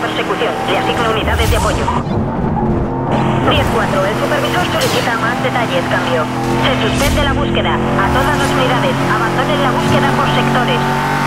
persecución. Le asigno unidades de apoyo. 10-4. El supervisor solicita más detalles. Cambio. Se suspende la búsqueda. A todas las unidades, abandonen la búsqueda por sectores.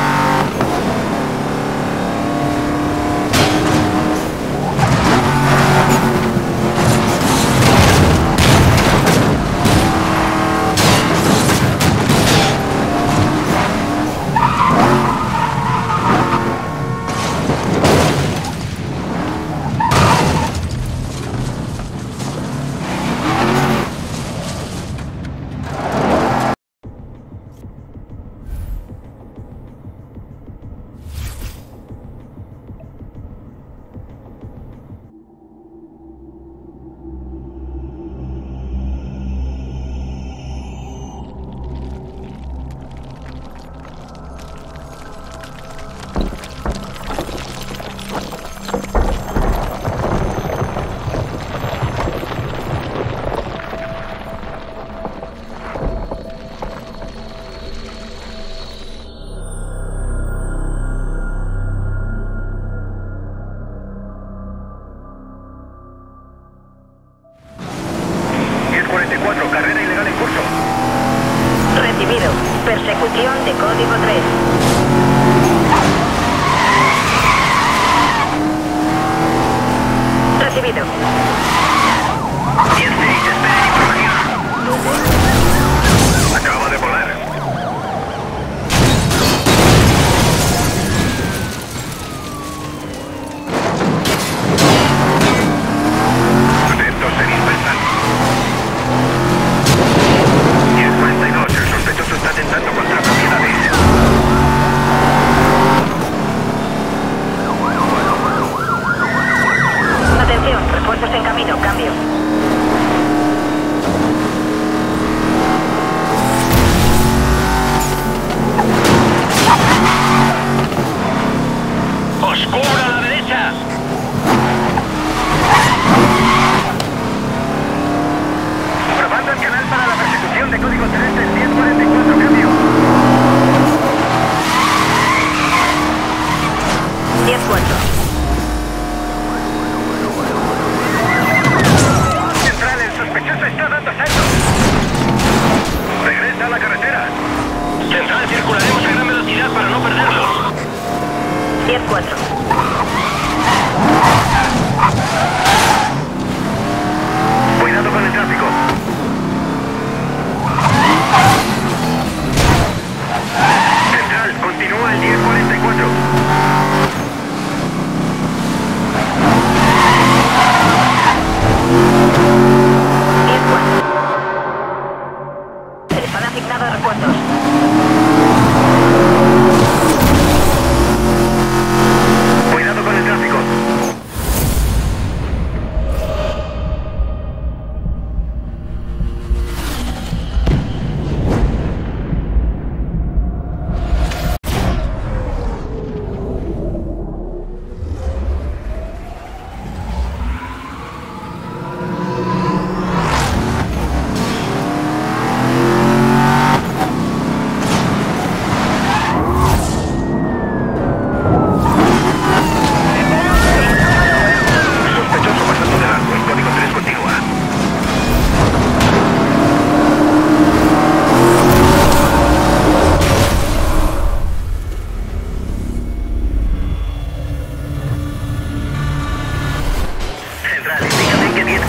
Refuerzos en camino. Cambio. Asignado refuerzos.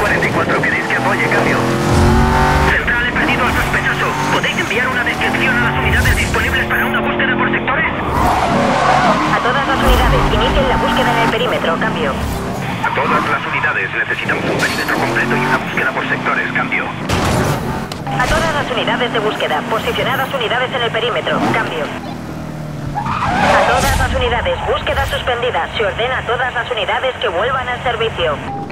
44 ¿queréis que apoye, cambio? Central, he perdido al sospechoso. ¿Podéis enviar una descripción a las unidades disponibles para una búsqueda por sectores? A todas las unidades, inicien la búsqueda en el perímetro, cambio. A todas las unidades, necesitamos un perímetro completo y una búsqueda por sectores, cambio. A todas las unidades de búsqueda, posicionadas unidades en el perímetro, cambio. A todas las unidades, búsqueda suspendida. Se ordena a todas las unidades que vuelvan al servicio.